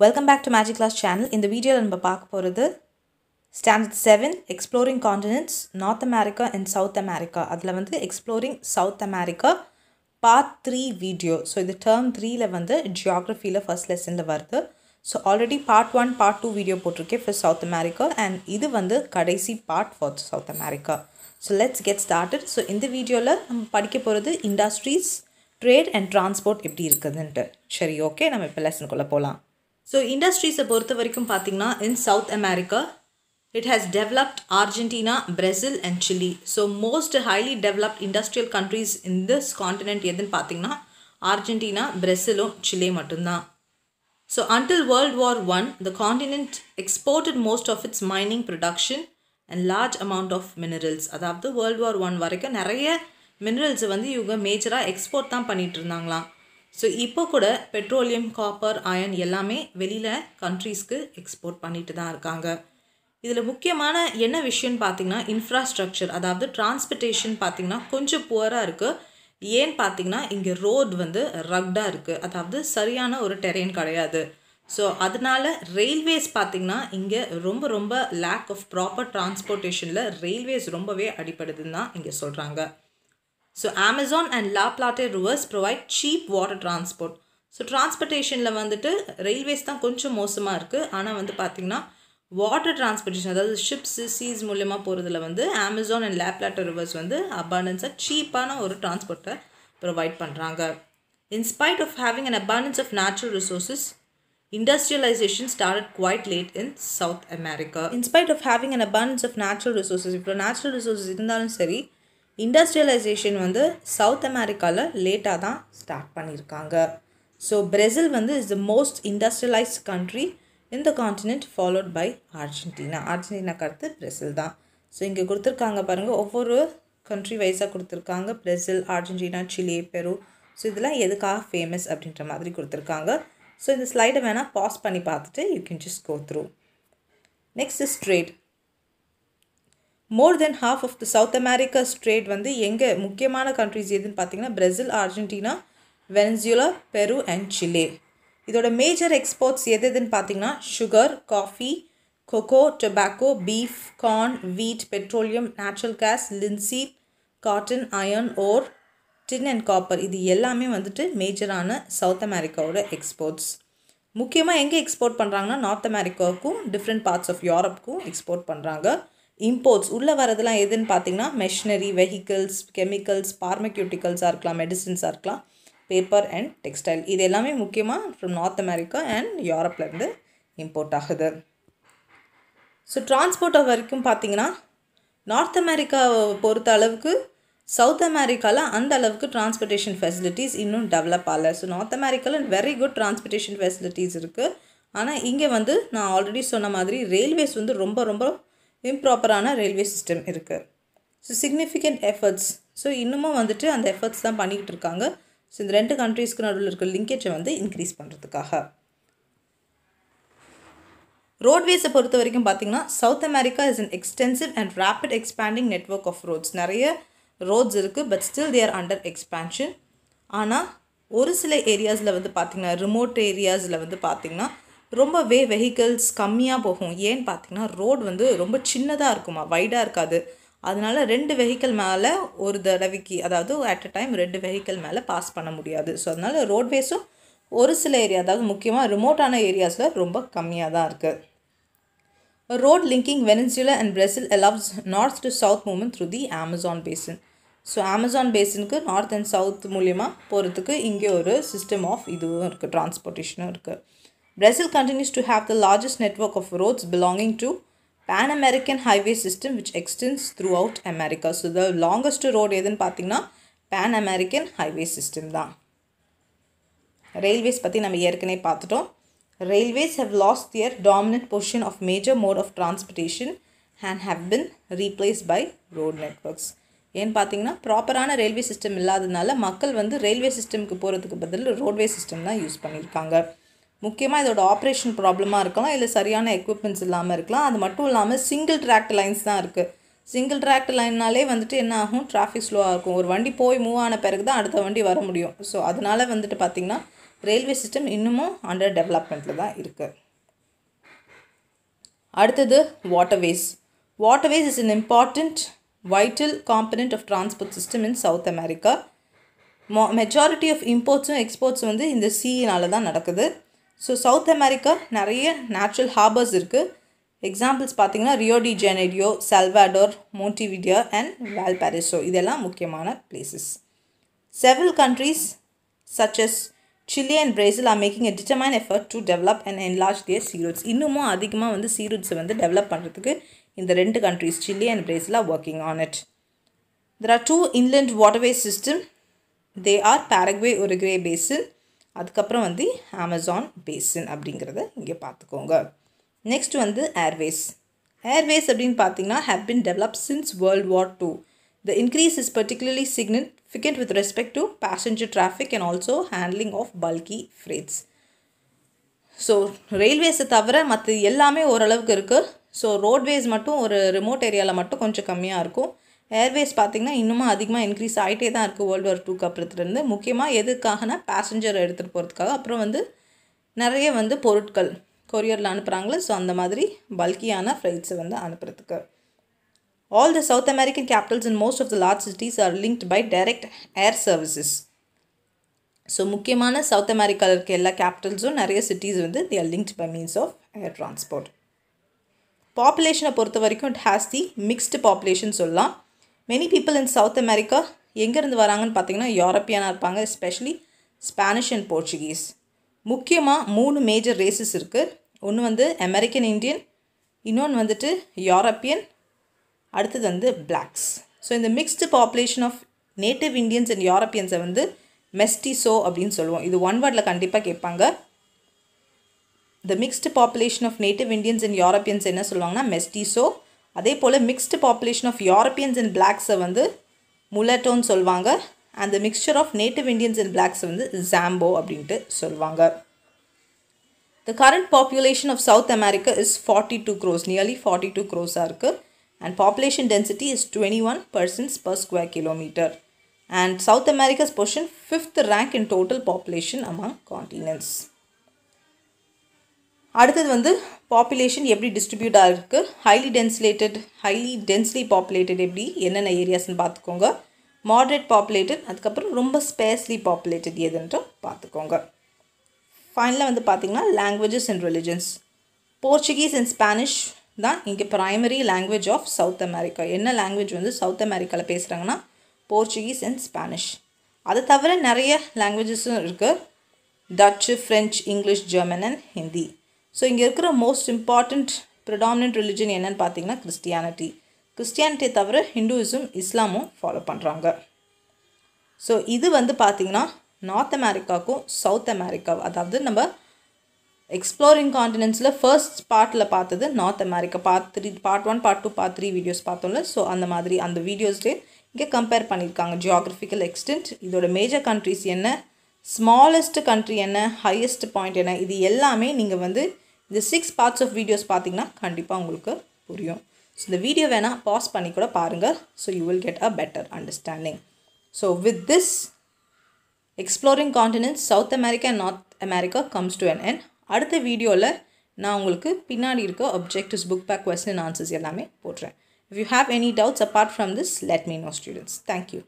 Welcome back to magic class channel இந்த வீடியோவில் நம்ம பார்க்க போகிறது standard seven exploring continents north America and south America அதில் வந்து exploring south America part three video so இது டேர்ம் த்ரீயில் வந்து ஜியாகிரஃபியில் ஃபர்ஸ்ட் லெசனில் வருது. So already part one part two video போட்டிருக்கேன் ஃபார் சவுத் அமெரிக்கா அண்ட் இது வந்து கடைசி part for south America so let's get started so இந்த வீடியோவில் நம்ம படிக்க போகிறது இண்டஸ்ட்ரீஸ் ட்ரேட் அண்ட் டிரான்ஸ்போர்ட் எப்படி இருக்குதுன்ட்டு. சரி ஓகே நம்ம இப்போ லெசனுக்குள்ளே போகலாம் ஸோ இண்டஸ்ட்ரீஸை பொறுத்த வரைக்கும் பார்த்தீங்கன்னா in south America it has developed Argentina Brazil and Chile so most highly developed industrial countries in this continent எதுன்னு பார்த்தீங்கன்னா அர்ஜென்டினா பிரேசிலும் சிலே மட்டும்தான். So until world war one the continent exported most of its mining production and large amount of minerals அதாவது world war one வரைக்கும் நிறைய மினரல்ஸை வந்து இவங்க மேஜராக எக்ஸ்போர்ட் தான் பண்ணிகிட்டு இருந்தாங்களாம். ஸோ இப்போ கூட பெட்ரோலியம் காப்பர் அயன் எல்லாமே வெளியில் கண்ட்ரீஸ்க்கு எக்ஸ்போர்ட் பண்ணிட்டு தான் இருக்காங்க. இதில் முக்கியமான என்ன விஷயம்னு பார்த்தீங்கன்னா இன்ஃப்ராஸ்ட்ரக்சர் அதாவது டிரான்ஸ்போர்ட்டேஷன் பார்த்திங்கன்னா கொஞ்சம் புவராக இருக்குது ஏன்னு பார்த்தீங்கன்னா இங்கே ரோடு வந்து ரக்டாக இருக்குது அதாவது சரியான ஒரு டெரெயின் கிடையாது. ஸோ அதனால ரயில்வேஸ் பார்த்திங்கன்னா இங்கே ரொம்ப ரொம்ப லேக் ஆஃப் ப்ராப்பர் டிரான்ஸ்போர்ட்டேஷனில் ரயில்வேஸ் ரொம்பவே அடிப்படுதுன்னு தான் இங்கே சொல்கிறாங்க so Amazon and La Plata rivers provide cheap water transport so டிரான்ஸ்போர்ட்டேஷனில் வந்துட்டு ரயில்வேஸ் தான் கொஞ்சம் மோசமாக இருக்குது ஆனால் வந்து பார்த்திங்கன்னா வாட்டர் டிரான்ஸ்போர்ட்டேஷன் அதாவது ஷிப்ஸ் சீஸ் மூலயமா போகிறதுல வந்து அமேசான் அண்ட் லேப்லாட்டர் ரிவர்ஸ் வந்து அபாண்டன்ஸாக சீப்பான ஒரு டிரான்ஸ்போர்ட்டை ப்ரொவைட் பண்ணுறாங்க in spite of having an abundance of natural resources industrialization start quite late in south America in spite of having an abundance of natural resources இப்போ நேச்சுரல் ரிசோர்ஸஸ் இருந்தாலும் சரி industrialisation வந்து சவுத் அமெரிக்காவில் லேட்டாக தான் ஸ்டார்ட் பண்ணியிருக்காங்க so Brazil வந்து is the most industrialized country in the continent followed by Argentina Argentina கருத்து பிரேசில் தான். ஸோ இங்கே கொடுத்துருக்காங்க பாருங்கள் ஒவ்வொரு கண்ட்ரி வைஸாக கொடுத்துருக்காங்க. பிரேசில் அர்ஜென்டினா சிலே பெரு ஸோ இதெல்லாம் எதுக்காக ஃபேமஸ் அப்படின்ற மாதிரி கொடுத்துருக்காங்க. ஸோ இந்த ஸ்லைடை வேணால் பாஸ் பண்ணி பார்த்துட்டு you can just go through next is trade more then half of the south America straight வந்து எங்கே முக்கியமான கண்ட்ரிஸ் எதுன்னு பார்த்தீங்கன்னா பிரேசில் அர்ஜென்டினா வெனசுலா பெரு அண்ட் சிலே இதோட மேஜர் எக்ஸ்போர்ட்ஸ் எது எதுன்னு பார்த்தீங்கன்னா sugar coffee cocoa tobacco beef corn wheat petroleum natural gas linseed cotton iron ore tin and copper இது எல்லாமே வந்துட்டு மேஜரான சவுத் அமெரிக்காவோட எக்ஸ்போர்ட்ஸ் முக்கியமாக எங்கே எக்ஸ்போர்ட் பண்ணுறாங்கன்னா நார்த் அமெரிக்காவுக்கும் டிஃப்ரெண்ட் பார்ட்ஸ் ஆஃப் யூரோப்புக்கும் எக்ஸ்போர்ட் பண்ணுறாங்க இம்போர்ட்ஸ் உள்ளே வரதெல்லாம் எதுன்னு பார்த்தீங்கன்னா மெஷினரி வெஹிக்கிள்ஸ் கெமிக்கல்ஸ் பார்மக்யூட்டிக்கல்ஸாக இருக்கலாம் மெடிசின்ஸாக இருக்கலாம் பேப்பர் அண்ட் டெக்ஸ்டைல் இது எல்லாமே முக்கியமாக ஃப்ரம் நார்த் அமெரிக்கா அண்ட் யூரோப்லேருந்து இம்போர்ட் ஆகுது. ஸோ டிரான்ஸ்போர்ட் வரைக்கும் பார்த்தீங்கன்னா நார்த் அமெரிக்காவை பொறுத்த அளவுக்கு சவுத் அமெரிக்காவில் அந்த அளவுக்கு டிரான்ஸ்போர்ட்டேஷன் ஃபெசிலிட்டிஸ் இன்னும் டெவலப் ஆகலை. ஸோ நார்த் அமெரிக்காவில் வெரி குட் டிரான்ஸ்போர்ட்டேஷன் ஃபெசிலிட்டிஸ் இருக்குது ஆனால் இங்கே வந்து நான் ஆல்ரெடி சொன்ன மாதிரி ரயில்வேஸ் வந்து ரொம்ப ரொம்ப இம்ப்ராப்பரான ரயில்வே சிஸ்டம் இருக்குது ஸோ சிக்னிஃபிகண்ட் எஃபர்ட்ஸ் ஸோ இன்னமும் வந்துட்டு அந்த எஃபர்ட்ஸ் தான் பண்ணிக்கிட்டு இருக்காங்க. ஸோ இந்த ரெண்டு கண்ட்ரீஸ்க்கு நடுவில் இருக்க லிங்கேஜை வந்து இன்க்ரீஸ் பண்ணுறதுக்காக ரோட்வேஸை பொறுத்த வரைக்கும் பார்த்தீங்கன்னா south America is an extensive and rapid expanding network of roads நிறைய ரோட்ஸ் இருக்குது but still there under expansion ஆனால் ஒரு சில ஏரியாஸில் வந்து பார்த்திங்கன்னா ரிமோட் ஏரியாஸில் வந்து பார்த்திங்கன்னா ரொம்பவே வெஹிக்கிள்ஸ் கம்மியாக போகும். ஏன்னு பார்த்தீங்கன்னா ரோடு வந்து ரொம்ப சின்னதாக இருக்குமா? வைடாக இருக்காது. அதனால் ரெண்டு வெஹிக்கிள் மேலே ஒரு தடவைக்கு அதாவது அட் அ டைம் ரெண்டு வெஹிக்கிள் மேலே பாஸ் பண்ண முடியாது. ஸோ அதனால் ரோட்வேஸும் ஒரு சில ஏரியா அதாவது முக்கியமாக ரிமோட்டான ஏரியாஸில் ரொம்ப கம்மியாக தான் இருக்குது road linking Venezuela and Brazil allows north to south movement through the Amazon basin so Amazon பேசினுக்கு north and south மூலியமாக போகிறதுக்கு இங்கே ஒரு சிஸ்டம் ஆஃப் இதுவும் இருக்குது டிரான்ஸ்போர்ட்டேஷனும் இருக்குது Brazil continues to have the largest network of roads belonging to Pan American highway system which extends throughout America so the longest road எதுன்னு பார்த்தீங்கன்னா பேன் அமெரிக்கன் ஹைவே சிஸ்டம் தான். ரயில்வேஸ் பற்றி நம்ம ஏற்கனவே பார்த்துட்டோம். Railways have lost their dominant position of major mode of transportation and have been replace by road networks ஏன்னு பார்த்தீங்கன்னா ப்ராப்பரான ரயில்வே சிஸ்டம் இல்லாததுனால மக்கள் வந்து ரயில்வே சிஸ்டம்க்கு போகிறதுக்கு பதில் ரோட்வே சிஸ்டம் தான் யூஸ் பண்ணியிருக்காங்க. முக்கியமாக இதோட ஆப்ரேஷன் ப்ராப்ளமாக இருக்கலாம் இல்லை சரியான எக்யூப்மெண்ட்ஸ் இல்லாமல் இருக்கலாம். அது மட்டும் இல்லாமல் சிங்கிள் ட்ராக்ட் லைன்ஸ் தான் இருக்குது சிங்கிள் ட்ராக்ட் லைன்னாலே வந்துட்டு என்ன ஆகும்? டிராஃபிக் ஸ்லோவாக இருக்கும். ஒரு வண்டி போய் மூவ் ஆன பிறகு தான் அடுத்த வண்டி வர முடியும். ஸோ அதனால் வந்துட்டு பார்த்திங்கன்னா ரயில்வே சிஸ்டம் இன்னமும் அண்டர் டெவலப்மெண்ட்டில் தான் இருக்குது அடுத்தது waterways waterways is in important vital component of transport system in south America மொ மெஜாரிட்டி ஆஃப் இம்போர்ட்ஸும் எக்ஸ்போர்ட்ஸும் வந்து இந்த சீனால தான் நடக்குது. ஸோ சவுத் அமெரிக்கா நிறைய நேச்சுரல் ஹார்பர்ஸ் இருக்குது எக்ஸாம்பிள்ஸ் பார்த்தீங்கன்னா Rio de Janeiro Salvador Montevideo and Valparaiso இதெல்லாம் முக்கியமான places several countries such as Chile and Brazil are making a determined effort to develop and enlarge their sea routes இன்னமும் அதிகமாக வந்து சீரூட்ஸை வந்து டெவலப் பண்ணுறதுக்கு இந்த ரெண்டு countries Chile and Brazil are working on it there are two inland waterway system they are Paraguay ஒரு grey passion அதுக்கப்புறம் வந்து அமேசான் பேசின் அப்படிங்கிறத இங்கே பார்த்துக்கோங்க. நெக்ஸ்ட் வந்து ஏர்வேஸ் ஏர்வேஸ் அப்படின்னு பார்த்தீங்கன்னா have been develop since World War Two the increase is particularly significant with respect to passenger traffic and also handling of bulky freights so ரயில்வேஸை தவிர மற்ற எல்லாமே ஓரளவுக்கு இருக்குது ஸோ ரோட்வேஸ் மட்டும் ஒரு ரிமோட் ஏரியாவில் மட்டும் கொஞ்சம் கம்மியாக இருக்கும். ஏர்வேஸ் பார்த்திங்கன்னா இன்னுமும் அதிகமாக இன்க்ரீஸ் ஆகிட்டே தான் இருக்குது வேர்ல்டு வார் டூக்கு அப்புறத்துலேருந்து முக்கியமாக எதுக்காகனா பேசஞ்சர் எடுத்துகிட்டு போகிறதுக்காக அப்புறம் வந்து நிறைய வந்து பொருட்கள் கொரியரில் அனுப்புகிறாங்களே ஸோ அந்த மாதிரி பல்கியான ஃப்ளைட்ஸை வந்து அனுப்புறதுக்கு. All the south American capitals and most of the large cities are linked by direct air services so முக்கியமான சவுத் அமெரிக்காவில் இருக்க எல்லா கேபிட்டல்ஸும் நிறைய சிட்டிஸ் வந்து the are linked by means of air transport பாப்புலேஷனை பொறுத்த வரைக்கும் it has the mixed population சொல்லலாம். Many people in south America எங்கேருந்து வராங்கன்னு பார்த்தீங்கன்னா யூரோப்பியனாக இருப்பாங்க எஸ்பெஷலி ஸ்பானிஷ் அண்ட் போர்ச்சுகீஸ் முக்கியமாக மூணு மேஜர் ரேசஸ் இருக்குது ஒன்று வந்து அமெரிக்கன் இந்தியன் இன்னொன்று வந்துட்டு யூரோப்பியன் அடுத்தது வந்து பிளாக்ஸ் ஸோ இந்த mixed population of native Indians and யூரோப்பியன்ஸை வந்து மெஸ்டிசோ அப்படின்னு சொல்லுவோம். இது ஒன் வேர்டில் கண்டிப்பாக கேட்பாங்க. The mixed population of native Indians and Europeans என்ன சொல்லுவாங்கன்னா மெஸ்டிசோ அதே போல் mixed population of Europeans and பிளாக்ஸை வந்து முலட்டோன்னு சொல்லுவாங்க அந்த mixture of native Indians and blacks வந்து ஜாம்போ அப்படின்ட்டு சொல்லுவாங்க the current population of south America is forty two crores nearly forty two க்ரோஸாக இருக்குது and population density is 21 persons per square kilometer. And south america's position fifth rank in total population among continents. அடுத்தது வந்து population எப்படி distribute ஆகிருக்கு highly டென்ஸ்லேட்டட் highly densely populated எப்படி? என்னென்ன ஏரியாஸ்னு பார்த்துக்கோங்க. Moderate populated அதுக்கப்புறம் ரொம்ப ஸ்பேஸ்லி பாப்புலேட்டட் எதுன்றும் பார்த்துக்கோங்க. ஃபைனலாக வந்து பார்த்திங்கன்னா languages and religions Portuguese and Spanish தான் இங்கே primary language of south America என்ன லாங்குவேஜ் வந்து சவுத் அமெரிக்காவில் பேசுகிறாங்கன்னா போர்ச்சுகீஸ் அண்ட் ஸ்பானிஷ் அதை தவிர நிறைய லாங்குவேஜஸும் இருக்குது Dutch French English German and Hindi so இங்கே இருக்கிற மோஸ்ட் இம்பார்ட்டண்ட் ப்ரிடாமினன்ட் ரிலிஜன் என்னன்னு பார்த்தீங்கன்னா கிறிஸ்டியானிட்டி கிறிஸ்டியானிட்டியை தவிர ஹிந்துவிசம் இஸ்லாமும் ஃபாலோ பண்ணுறாங்க ஸோ இது வந்து பார்த்திங்கன்னா நார்த் அமெரிக்காவுக்கும் சவுத் அமெரிக்கா அதாவது நம்ம எக்ஸ்ப்ளோரிங் காண்டினென்ட்ஸில் ஃபர்ஸ்ட் பார்ட்டில் பார்த்தது north America part three part one part two part three videos பார்த்தோம்ல. ஸோ அந்த மாதிரி அந்த வீடியோஸ்லேயே இங்கே கம்பேர் பண்ணியிருக்காங்க. ஜியாகிரபிக்கல் எக்ஸ்டென்ட் இதோட மேஜர் கண்ட்ரிஸ் என்ன? ஸ்மாலஸ்ட் கண்ட்ரி என்ன? ஹையஸ்ட் பாயிண்ட் என்ன? இது எல்லாமே நீங்கள் வந்து இந்த சிக்ஸ் பார்ட்ஸ் ஆஃப் வீடியோஸ் பார்த்தீங்கன்னா கண்டிப்பாக உங்களுக்கு புரியும். ஸோ இந்த வீடியோ வேணால் பாஸ் பண்ணி கூட பாருங்கள் so you will get a better understanding so with this exploring continents south America and north America comes to an end அடுத்த வீடியோவில் நான் உங்களுக்கு பின்னாடி இருக்க objectives book back question answers எல்லாமே போடுறேன். If you have any doubts apart from this let me know students thank you